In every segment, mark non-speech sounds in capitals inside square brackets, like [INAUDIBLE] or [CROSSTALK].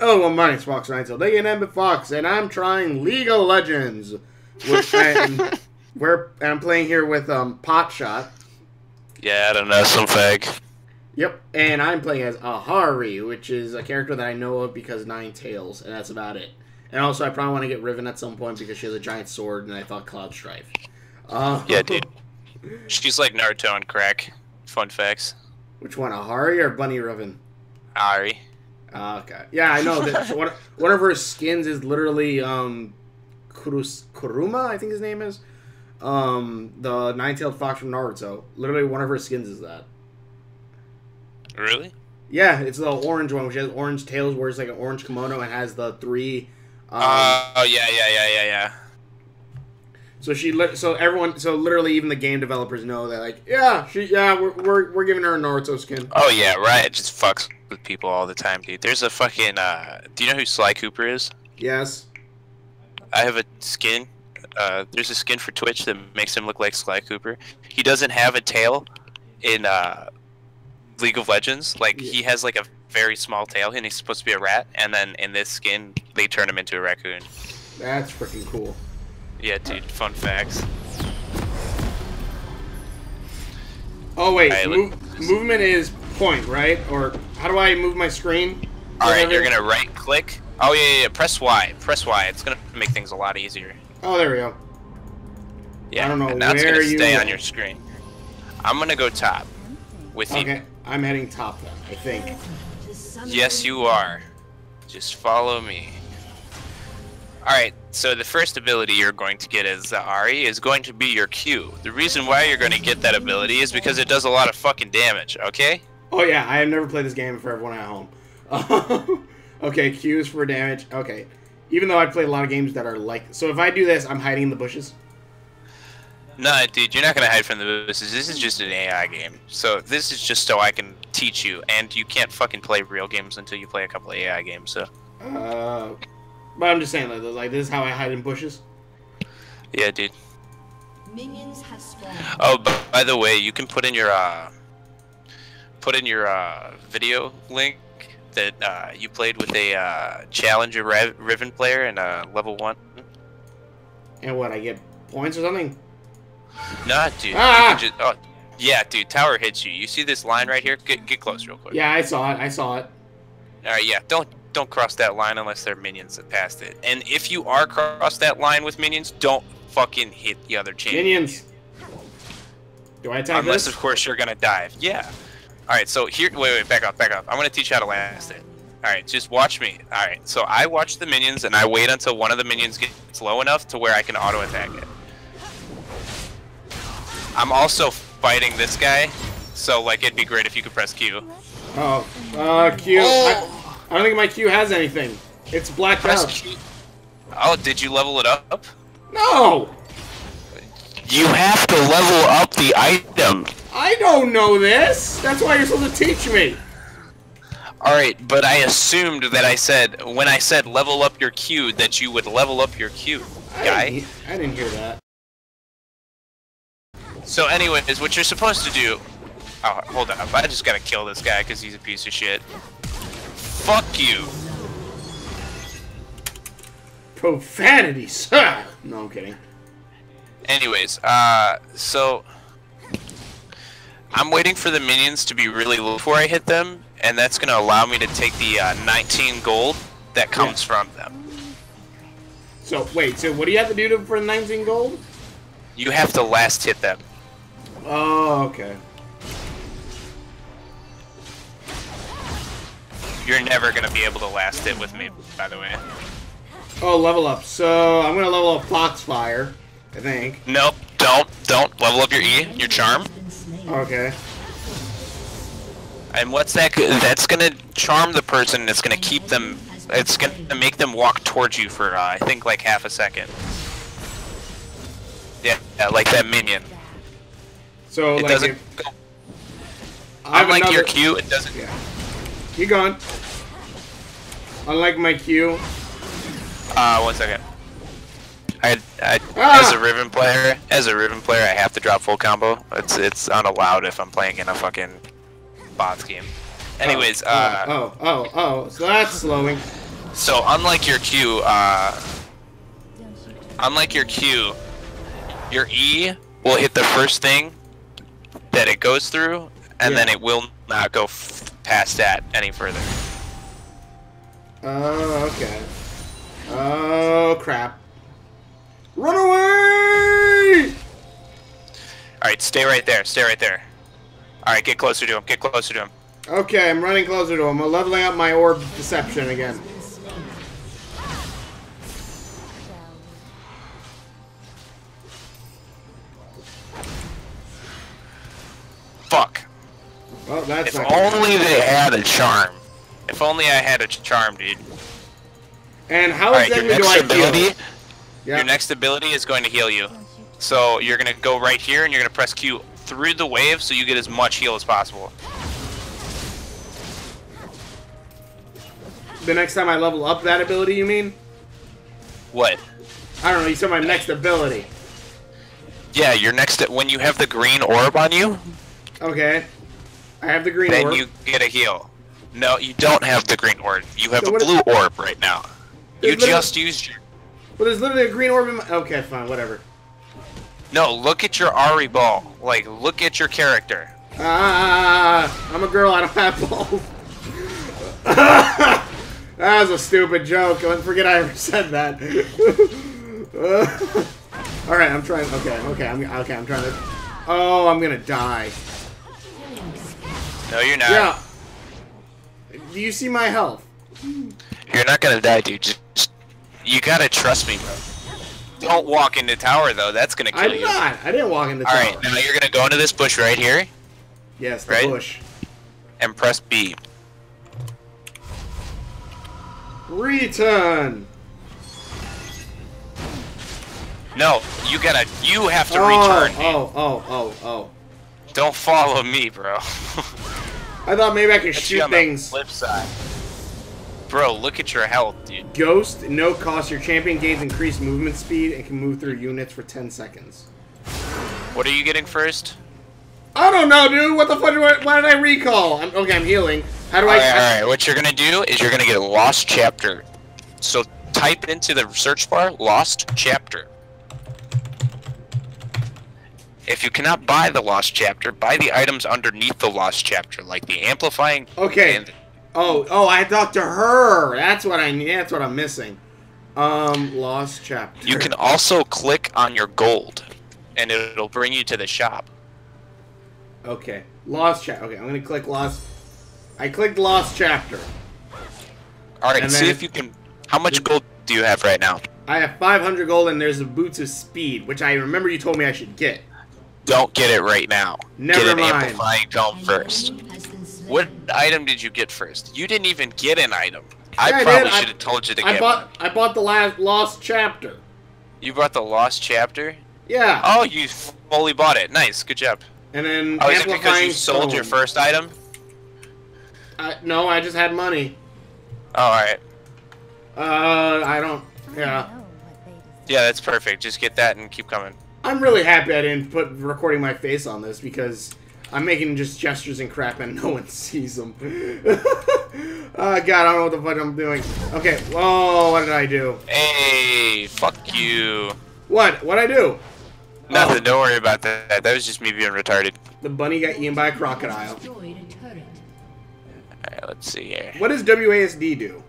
Oh, well, my name's Fox Reinzel, they can Embit Fox, and I'm trying League of Legends. With, and, [LAUGHS] we're, I'm playing here with um, Potshot. Yeah, I don't know, some fag. Yep, and I'm playing as Ahri, which is a character that I know of because Nine Tails, and that's about it. And also, I probably want to get Riven at some point because she has a giant sword, and I thought Cloud Strife. Uh, Yeah, dude. [LAUGHS] She's like Naruto and crack. Fun facts. Which one, Ahri or Bunny Riven? Ahri. Uh, okay. Yeah, I know that. so [LAUGHS] one, one of her skins is literally um, Kurus, Kuruma, I think his name is. Um, the nine-tailed fox from Naruto. Literally, one of her skins is that. Really? Yeah, it's the orange one, which has orange tails, wears like an orange kimono, and has the three. Um, oh yeah, yeah, yeah, yeah, yeah. So she, lit so everyone, so literally, even the game developers know that, like, yeah, she, yeah, we're, we're, we're giving her a Naruto skin. Oh yeah, right. It just fucks with people all the time, dude. There's a fucking. Uh, do you know who Sly Cooper is? Yes. I have a skin. Uh, there's a skin for Twitch that makes him look like Sly Cooper. He doesn't have a tail in uh, League of Legends. Like Yeah. he has like a very small tail, and he's supposed to be a rat. And then in this skin, they turn him into a raccoon. That's freaking cool. Yeah, dude. Fun facts. Oh wait, Alright, move, movement is point, right? Or how do I move my screen? All right, you're gonna right click. Oh yeah, yeah, yeah. Press Y. Press Y. It's gonna make things a lot easier. Oh, there we go. Yeah. I don't know and now it's gonna you stay on your screen. I'm gonna go top with you. Okay, I'm heading top then. I think. Yes, you are. Just follow me. Alright, so the first ability you're going to get as Ahri is going to be your Q. The reason why you're going to get that ability is because it does a lot of fucking damage, okay? Oh yeah, I have never played this game for everyone at home. [LAUGHS] okay, Q's for damage. Okay, even though I played a lot of games that are like, so if I do this, I'm hiding in the bushes. No, dude, you're not going to hide from the bushes. This is just an AI game. So this is just so I can teach you, and you can't fucking play real games until you play a couple of AI games, so... Uh, but I'm just saying, like, like this is how I hide in bushes. Yeah, dude. Minions have spawned. Oh, b- by the way, you can put in your uh, put in your uh, video link that uh, you played with a uh, challenger Riv- Riven player in uh, level one. And what? I get points or something? Nah, dude. Ah! just- oh, yeah, dude. Tower hits you. You see this line right here? Get get close real quick. Yeah, I saw it. I saw it. All right, yeah. Don't don't cross that line unless they're minions that passed it. And if you are cross that line with minions, don't fucking hit the other chain. Minions. Do I attack Unless, this? of course, you're gonna dive. Yeah. All right. So here, wait, wait, back up, back up. I'm gonna teach you how to last hit. All right, just watch me. All right. So I watch the minions, and I wait until one of the minions gets low enough to where I can auto attack it. I'm also fighting this guy, so like it'd be great if you could press Q. Oh, uh, Q. Oh. I, I don't think my Q has anything. It's blacked Press out. Q. Oh, did you level it up? No, You have to level up the item. I don't know this. That's why you're supposed to teach me. All right, but I assumed that I said when I said level up your Q that you would level up your Q, I guy. didn't, I didn't hear that. So, anyways, what you're supposed to do. Oh, hold up. I just gotta kill this guy because he's a piece of shit. Fuck you. Profanity, sir. No, I'm kidding. Anyways, uh, so. I'm waiting for the minions to be really low before I hit them, and that's gonna allow me to take the uh, 19 gold that comes from them. So wait, so what do you have to do to, for 19 gold? You have to last hit them. Oh, okay. You're never gonna be able to last hit with me, by the way. Oh, level up. So I'm gonna level up Foxfire, I think. Nope, don't, don't. Level up your E, your charm. Okay. And what's that? That's gonna charm the person. and It's gonna keep them. It's gonna make them walk towards you for uh, I think like half a second. Yeah, yeah, like that minion. So It like, doesn't. if Go, I have unlike your another- Q, it doesn't. Yeah. Keep going. Unlike my Q. Uh, one second. I, I Ah! as a Riven player, as a Riven player, I have to drop full combo. It's it's unallowed if I'm playing in a fucking bots game. Anyways, oh, uh, oh, oh, oh, so that's slowing. So unlike your Q, uh, unlike your Q, your E will hit the first thing that it goes through, and then it will not go past that any further. Oh, okay. Oh, crap. Run away! All right, stay right there. Stay right there. All right, get closer to him. Get closer to him. Okay, I'm running closer to him. I'm leveling up my orb deception again. Well, that's If good. only they had a charm. If only I had a charm, dude. And how right, your exactly do I next ability, heal? Yeah. your next ability is going to heal you. So you're gonna go right here, and you're gonna press Q through the wave, so you get as much heal as possible. The next time I level up that ability, you mean? What? I don't know. You said my next ability. Yeah, your next when you have the green orb on you, Okay. I have the green then orb. you get a heal. No, you don't have the green orb. You have So a blue orb right now. You literally- just used your. Well, there's literally a green orb in my... Okay, fine. Whatever. No, look at your Ahri ball. Like, look at your character. Ah, I'm a girl. I don't have balls. [LAUGHS] that was a stupid joke. I forget I ever said that. [LAUGHS] all right, I'm trying. Okay, okay, I'm okay. I'm trying to. Oh, I'm gonna die. No, you're not. Yeah. Do you see my health? You're not gonna die, dude. Just, you gotta trust me, bro. Don't walk into the tower though. That's gonna kill I'm you. not. I didn't walk in the All tower. All right, now you're gonna go into this bush right here Yes, the Right? bush. and press B. Return. No, you gotta. You have to oh, return. oh, oh, oh, oh. Don't follow me, bro. I thought maybe I could shoot things. flip side. Bro, look at your health, dude. Ghost, no cost. Your champion gains increased movement speed and can move through units for 10 seconds. What are you getting first? I don't know, dude. What the fuck? I- Why did I recall? I'm, okay, I'm healing. How do I? Alright, alright. What you're gonna do is you're gonna get lost chapter. So type into the search bar lost chapter. If you cannot buy the lost chapter, buy the items underneath the lost chapter, like the amplifying. Okay. And Oh, oh, I talked to her. That's what I need. That's what I'm missing. Um, lost chapter. you can also click on your gold, and it'll bring you to the shop. Okay, lost chapter. Okay, I'm gonna click lost. I clicked lost chapter. Alright, And see if you can. How much gold do you have right now? I have 500 gold and there's a boots of speed, which I remember you told me I should get. Don't get it right now. Never get an mind. amplifying tome first. What item did you get first? You didn't even get an item. I Yeah, I probably. I- should have told you to I get bought. one. I bought the last lost chapter. You bought the lost chapter? Yeah. Oh, you fully bought it. Nice, good job. And then Oh, is it because amplifying you sold your first item? I, no, I just had money. Oh, alright. Uh, I don't. Yeah. Yeah, that's perfect. Just get that and keep coming. I'm really happy I didn't put recording my face on this because I'm making just gestures and crap and [LAUGHS] no one sees them. oh [LAUGHS] uh, god, I don't know what the fuck I'm doing. Okay, whoa, what did I do? Hey, fuck you. What? What'd I do? Nothing, don't worry about that. That was just me being retarded. The bunny got eaten by a crocodile. Destroyed a turret. Alright, let's see here. What does WASD do?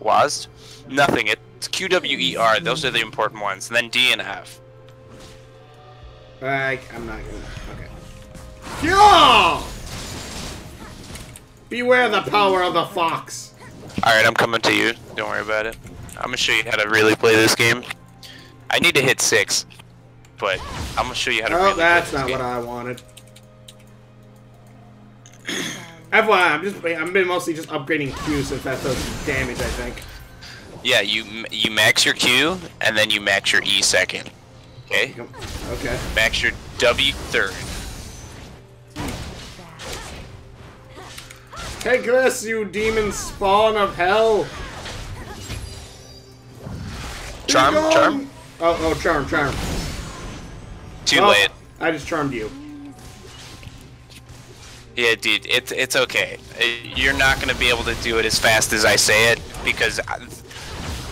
WASD? Nothing. It's QWER. Those are the important ones. And then D and F. I, I'm not gonna. Okay. Yeah! Beware the power of the fox. Alright, I'm coming to you. Don't worry about it. I'm gonna show you how to really play this game. I need to hit six, but I'm gonna show you how to Oh, really that's not what. I wanted. FYI, I'm just I've been mostly just upgrading Q since that does damage. I think. Yeah, you you max your Q and then you max your E second. Okay, Okay. max your W third. Take this, you demon spawn of hell. Charm, charm. Oh, oh, charm, charm. Too Oh, late. I just charmed you. Yeah, dude, it's it's okay. Uh, You're not gonna be able to do it as fast as I say it, because I,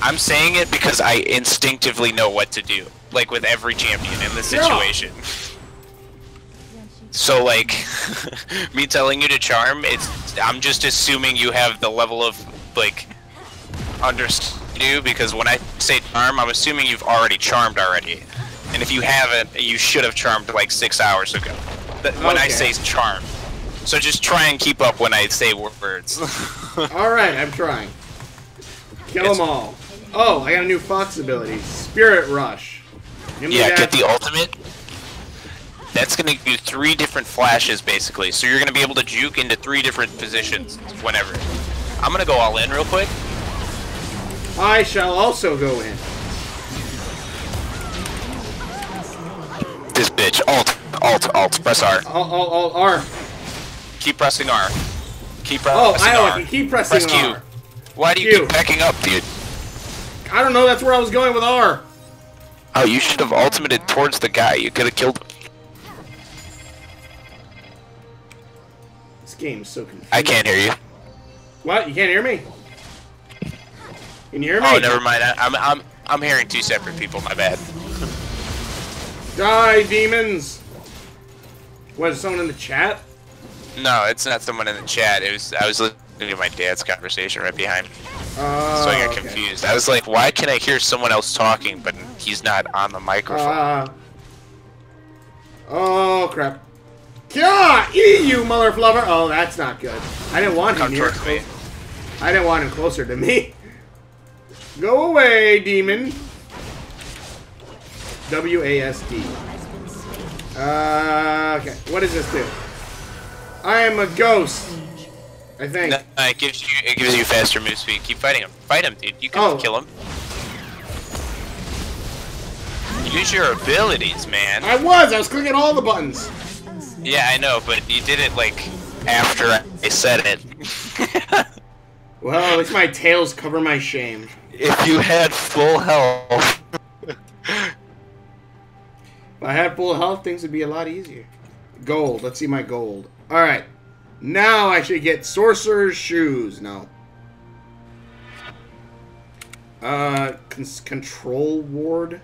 I'm saying it because I instinctively know what to do, like with every champion in this Yeah. situation. So like, [LAUGHS] me telling you to charm, it's I'm just assuming you have the level of like understand because when I say charm, I'm assuming you've already charmed already, and if you haven't, you should have charmed like six hours ago. When I say charm, so just try and keep up when I say words. [LAUGHS] All right, I'm trying. Kill It's- them all. Oh, I got a new Fox ability, Spirit Rush. Yeah, get the ultimate. That's gonna give you three different flashes basically, so you're gonna be able to juke into three different positions whenever. I'm gonna go all in real quick. I shall also go in. This bitch, alt, alt, alt, press R. Alt, alt, R. Keep pressing R. Keep Oh, pressing I. R. I can keep pressing Press Q. Why do you Q. keep backing up, dude? I don't know. That's where I was going with R. Oh, you should have ultimated towards the guy. You could have killed him. This game's so confusing. I can't hear you. What? You can't hear me? Can you hear me? Oh, never mind. I, I'm, I'm, I'm hearing two separate people. My bad. [LAUGHS] Die, demons! Was someone in the chat? No, it's not someone in the chat. It was I was listening to my dad's conversation right behind me, Uh, so I got okay. confused. I was like, why can I hear someone else talking, but he's not on the microphone? Uh, oh, crap. Yeah, eat you, mother flubber! Oh, that's not good. I didn't want him Come here. me. I didn't want him closer to me. [LAUGHS] Go away, demon. W-A-S-D. Uh, okay. What does this do? I am a ghost. I think. No, it gives you it gives you faster move speed. Keep fighting him. Fight him, dude. You can Oh. kill him. Use your abilities, man. I was! I was clicking all the buttons. Yeah, I know, but you did it like after I said it. [LAUGHS] Well, at least my tails cover my shame. if you had full health. If I had full health, things would be a lot easier. Gold. Let's see my gold. Alright. Now I should get Sorcerer's Shoes. No. Uh, cons- Control Ward.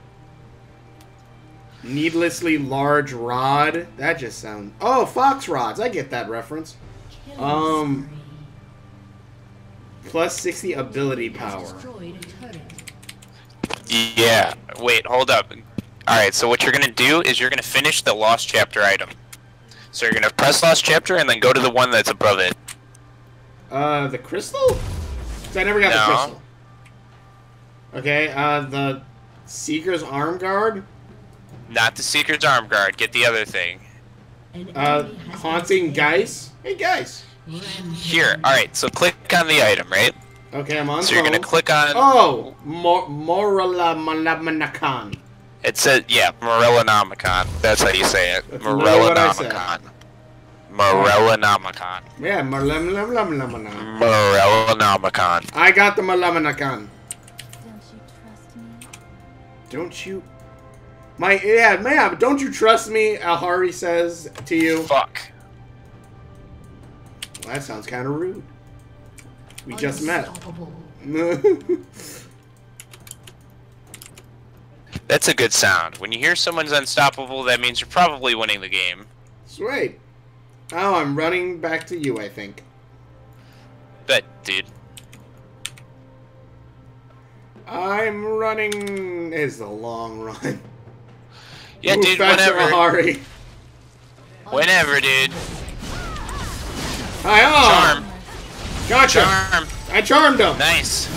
Needlessly Large Rod. That just sounds... Oh, Fox Rods. I get that reference. Um... Plus 60 ability power. Destroyed a turret. Yeah. Wait, hold up. Alright, so what you're gonna do is you're gonna finish the lost chapter item. So you're gonna press lost chapter and then go to the one that's above it. Uh, the crystal? 'Cause I never got the crystal. Okay, uh, the Seeker's Arm Guard? Not the Seeker's Arm Guard, get the other thing. Uh, Haunting been Geist? Hey, guys. Here, alright, so click on the item, right? Okay, I'm on So you're gonna click on Oh! Mor- Morala Manamanakan. it says yeah, Morellonomicon. That's how you say it. That's literally what I said. Morellonomicon. Morellonomicon. Yeah, Marlamanakan. Morellonomicon. I got the Marlamanakan. Don't you trust me? Don't you... My, yeah, man, but don't you trust me, Alhari says to you. Fuck. Well, that sounds kind of rude. We just met. [LAUGHS] That's a good sound. When you hear someone's unstoppable, that means you're probably winning the game. Sweet. Oh, I'm running back to you, I think. Bet, dude. I'm running is the long [LAUGHS] run. Yeah, Move dude, whenever. Ahri. Whenever, dude. Hi, oh, Charm. Gotcha. Charm. I charmed him. Nice.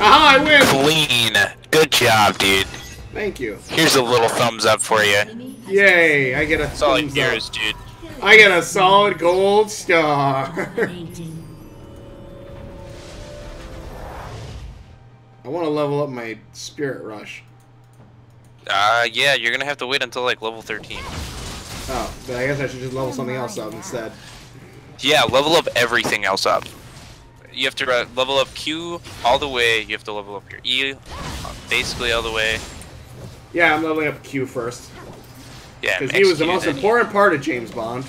Aha, I win. Clean. Good job, dude. Thank you. Here's a little thumbs up for you. Yay, I get a thumbs up. dude. I get a solid gold star. [LAUGHS] I want to level up my spirit rush. Uh, yeah, you're gonna have to wait until like level 13. Oh, but I guess I should just level something else up instead. Yeah, level up everything else up. You have to uh, level up Q all the way. You have to level up your E, basically all the way. Yeah, I'm leveling up Q first. Yeah, Because he was the most important part of James Bond.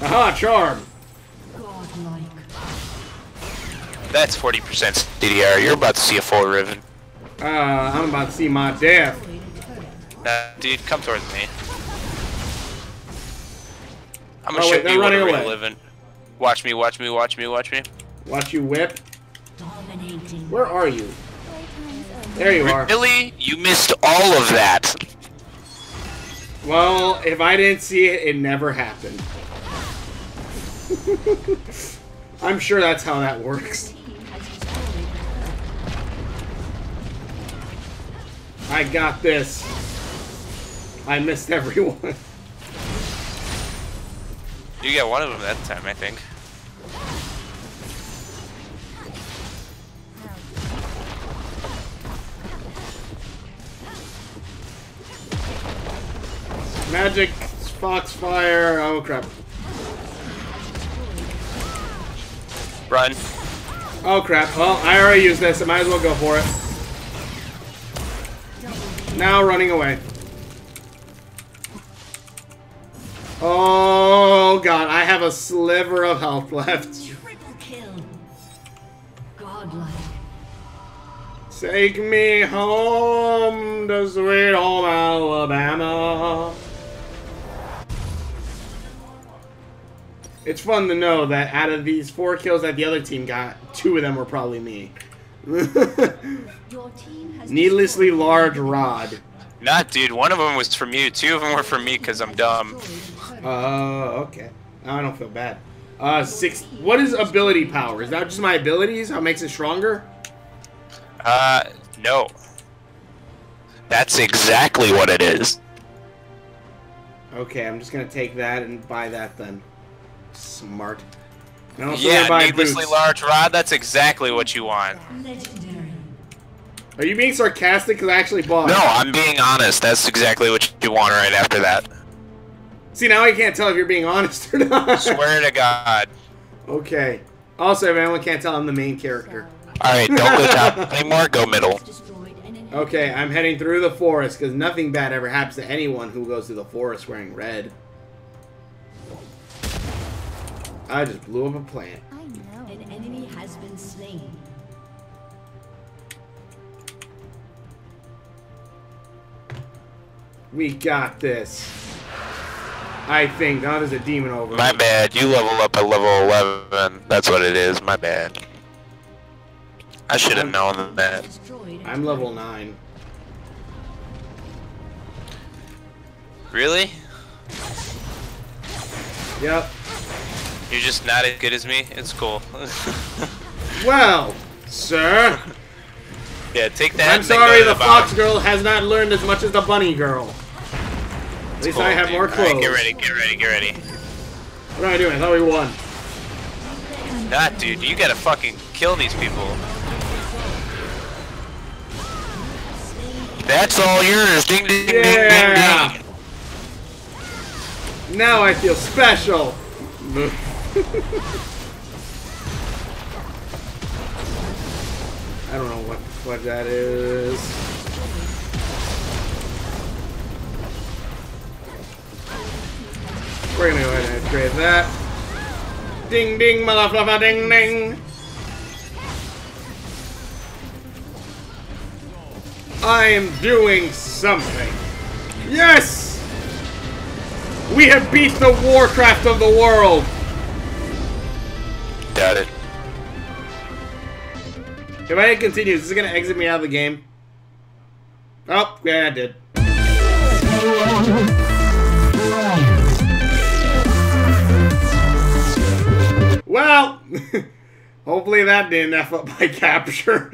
Aha, charm. That's 40% DDR. You're about to see a full Riven. Uh, I'm about to see my death. Destroyed a turret. Uh, dude, come towards me. I'm gonna Oh, show wait, you running away. living. Watch me, watch me, watch me, watch me. Watch you whip. Dominating. Where are you? There you are. Really? You missed all of that. Well, if I didn't see it, it never happened. [LAUGHS] I'm sure that's how that works. I got this. I missed everyone. You got one of them that time, I think. Magic, Foxfire, oh crap. Run. Oh crap, well, I already used this, I might as well go for it. Now running away. Oh god, I have a sliver of health left. Triple kill. Godlike. Take me home to sweet home Alabama. It's fun to know that out of these four kills that the other team got, two of them were probably me. Your team has [LAUGHS] Needlessly large rod. Not, dude. One of them was from you. Two of them were from me because I'm dumb. Oh. Uh, okay. I don't feel bad. Uh, six. What is ability power? Is that just my abilities? How it makes it stronger? Uh, no. That's exactly what it is. Okay, I'm just gonna take that and buy that then. Smart. And I'm also Yeah, needlessly boots. large rod. That's exactly what you want. Are you being sarcastic? Because I actually bought. No, I'm being honest. That's exactly what you want right after that. See, now I can't tell if you're being honest or not. [LAUGHS] Swear to God. okay. Also, if anyone can't tell, I'm the main character. All right, don't go top [LAUGHS] anymore. Go middle. Destroyed an enemy. Okay, I'm heading through the forest because nothing bad ever happens to anyone who goes through the forest wearing red. I just blew up a plant. I know. An enemy has been slain. We got this. I think. Now there's a demon over. My bad. You level up at level 11. That's what it is. My bad. I should have known that. Destroyed a I'm level 9. Really? Yep. You're just not as good as me? It's cool. [LAUGHS] Well, sir. yeah, take that. I'm sorry to the fox girl has not learned as much as the bunny girl. At least Cool, I have dude. more clothes. right, get ready, get ready, get ready. What am I doing? I thought we won. Not, dude. You gotta fucking kill these people. That's all yours. Ding, ding, ding, Yeah. ding, ding. Now I feel special. [LAUGHS] I don't know what fuck that is. We're gonna go ahead and upgrade that. Ding ding, motherfucker, ding ding. I am doing something. Yes! We have beat the Warcraft of the world! Doubt it. If I hit continue, is this gonna exit me out of the game? Oh, yeah, I did. Well, [LAUGHS] hopefully that didn't F up my [LAUGHS] capture.